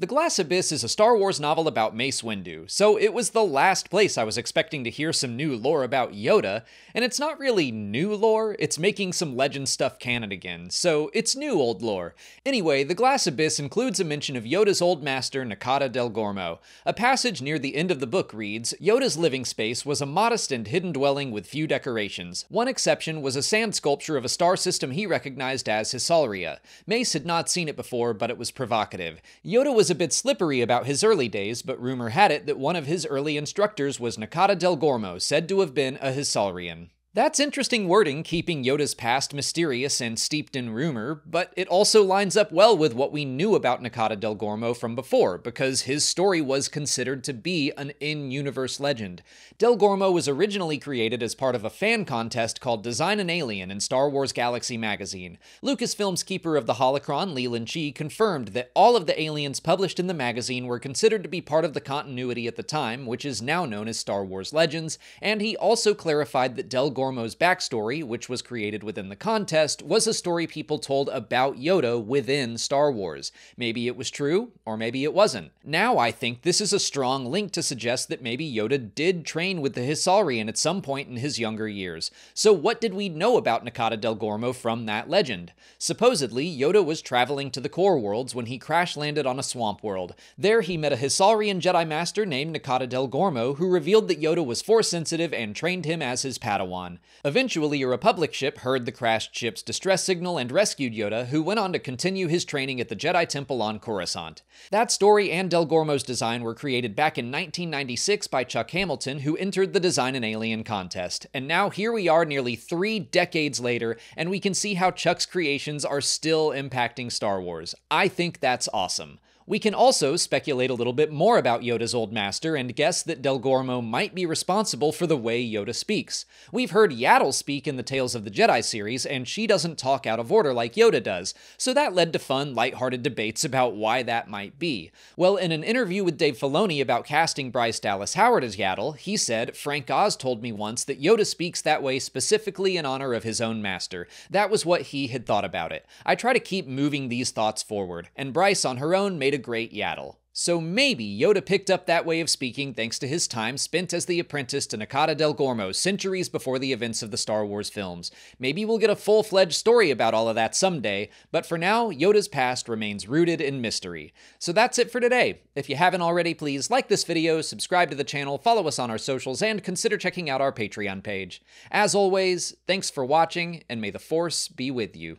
The Glass Abyss is a Star Wars novel about Mace Windu, so it was the last place I was expecting to hear some new lore about Yoda, and it's not really new lore, it's making some legend stuff canon again, so it's new old lore. Anyway, The Glass Abyss includes a mention of Yoda's old master, N'Kata Del Gormo. A passage near the end of the book reads Yoda's living space was a modest and hidden dwelling with few decorations. One exception was a sand sculpture of a star system he recognized as Hysalria. Mace had not seen it before, but it was provocative. Yoda was a bit slippery about his early days, but rumor had it that one of his early instructors was N'Kata Del Gormo, said to have been a Hysalrian. That's interesting wording, keeping Yoda's past mysterious and steeped in rumor, but it also lines up well with what we knew about N'Kata Del Gormo from before, because his story was considered to be an in universe legend. Del Gormo was originally created as part of a fan contest called Design an Alien in Star Wars Galaxy magazine. Lucasfilm's keeper of the holocron, Leland Chee, confirmed that all of the aliens published in the magazine were considered to be part of the continuity at the time, which is now known as Star Wars Legends, and he also clarified that Del Gormo's backstory, which was created within the contest, was a story people told about Yoda within Star Wars. Maybe it was true, or maybe it wasn't. Now I think this is a strong link to suggest that maybe Yoda did train with the Hysalrian at some point in his younger years. So what did we know about N'Kata Del Gormo from that legend? Supposedly, Yoda was traveling to the core worlds when he crash landed on a swamp world. There he met a Hysalrian Jedi Master named N'Kata Del Gormo who revealed that Yoda was force sensitive and trained him as his Padawan on. Eventually, a Republic ship heard the crashed ship's distress signal and rescued Yoda, who went on to continue his training at the Jedi Temple on Coruscant. That story and Del Gormo's design were created back in 1996 by Chuck Hamilton, who entered the Design an Alien contest. And now here we are nearly three decades later, and we can see how Chuck's creations are still impacting Star Wars. I think that's awesome. We can also speculate a little bit more about Yoda's old master and guess that Del Gormo might be responsible for the way Yoda speaks. We've heard Yaddle speak in the Tales of the Jedi series, and she doesn't talk out of order like Yoda does, so that led to fun, lighthearted debates about why that might be. Well, in an interview with Dave Filoni about casting Bryce Dallas Howard as Yaddle, he said, Frank Oz told me once that Yoda speaks that way specifically in honor of his own master. That was what he had thought about it. I try to keep moving these thoughts forward, and Bryce on her own made a great Yaddle. So maybe Yoda picked up that way of speaking thanks to his time spent as the apprentice to N'Kata Del Gormo centuries before the events of the Star Wars films. Maybe we'll get a full fledged story about all of that someday, but for now, Yoda's past remains rooted in mystery. So that's it for today. If you haven't already, please like this video, subscribe to the channel, follow us on our socials, and consider checking out our Patreon page. As always, thanks for watching, and may the Force be with you.